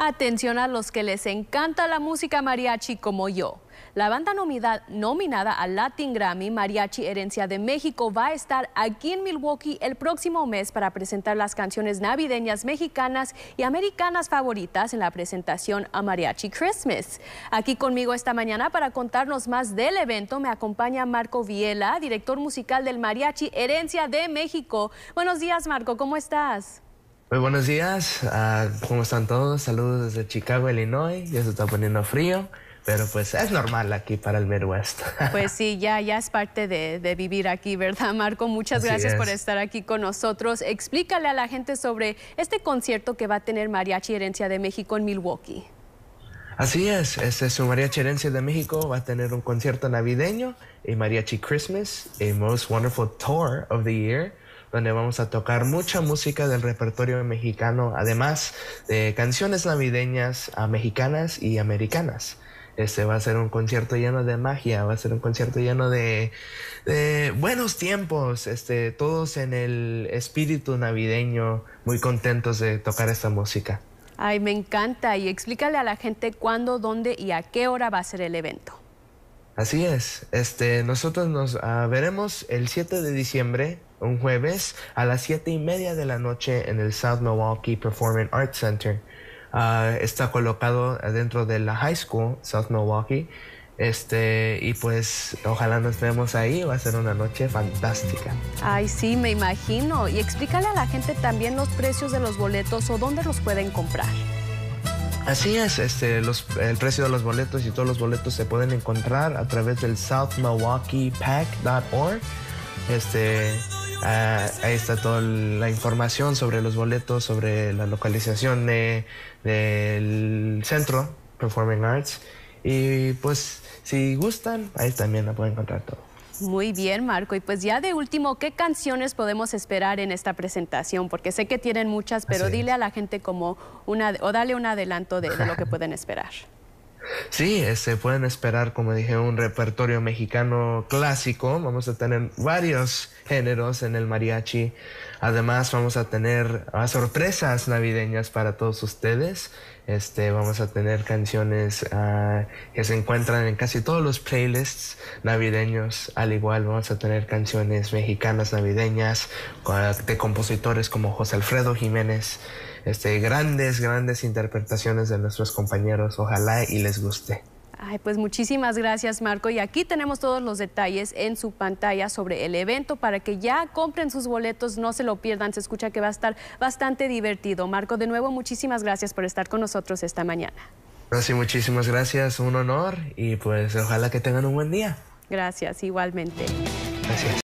Atención a los que les encanta la música mariachi como yo. La banda nominada al Latin Grammy Mariachi Herencia de México va a estar aquí en Milwaukee el próximo mes para presentar las canciones navideñas mexicanas y americanas favoritas en la presentación a Mariachi Christmas. Aquí conmigo esta mañana para contarnos más del evento me acompaña Marco Viela, director musical del Mariachi Herencia de México. Buenos días Marco, ¿cómo estás? Muy buenos días, uh, ¿cómo están todos? Saludos desde Chicago, Illinois. Ya se está poniendo frío, pero pues es normal aquí para el Midwest. Pues sí, ya, ya es parte de, vivir aquí, ¿verdad, Marco? Muchas gracias por estar aquí con nosotros. Explícale a la gente sobre este concierto que va a tener Mariachi Herencia de México en Milwaukee. Así es, este es su Mariachi Herencia de México. Va a tener un concierto navideño y Mariachi Christmas, a most wonderful tour of the year donde vamos a tocar mucha música del repertorio mexicano, además de canciones navideñas mexicanas y americanas. Este va a ser un concierto lleno de magia, va a ser un concierto lleno de, buenos tiempos, este, todos en el espíritu navideño, muy contentos de tocar esta música. Ay, me encanta. Y explícale a la gente cuándo, dónde y a qué hora va a ser el evento. Así es. Este, nosotros nos ah, veremos el 7 de diciembre, un jueves, a las 7 y media de la noche en el South Milwaukee Performing Arts Center. Ah, está colocado dentro de la high school, South Milwaukee. Este, y pues ojalá nos vemos ahí, va a ser una noche fantástica. Ay, sí, me imagino. Y explícale a la gente también los precios de los boletos o dónde los pueden comprar. Así es, este, el precio de los boletos y todos los boletos se pueden encontrar a través del southmilwaukeepack.org. Este, ah, ahí está toda la información sobre los boletos, sobre la localización del centro Performing Arts. Y pues si gustan, ahí también la pueden encontrar todo. Muy bien, Marco. Y pues ya de último, ¿qué canciones podemos esperar en esta presentación? Porque sé que tienen muchas, pero dile a la gente como una, o dale un adelanto de, de lo que pueden esperar. Sí, se este, pueden esperar, como dije, un repertorio mexicano clásico. Vamos a tener varios géneros en el mariachi. Además, vamos a tener ah, sorpresas navideñas para todos ustedes. Este, vamos a tener canciones ah, que se encuentran en casi todos los playlists navideños. Al igual, vamos a tener canciones mexicanas navideñas de compositores como José Alfredo Jiménez este, grandes, grandes interpretaciones de nuestros compañeros. Ojalá y les guste. Ay, pues muchísimas gracias, Marco. Y aquí tenemos todos los detalles en su pantalla sobre el evento para que ya compren sus boletos, no se lo pierdan. Se escucha que va a estar bastante divertido. Marco, de nuevo, muchísimas gracias por estar con nosotros esta mañana. Sí, muchísimas gracias, un honor y pues ojalá que tengan un buen día. Gracias, igualmente. Gracias.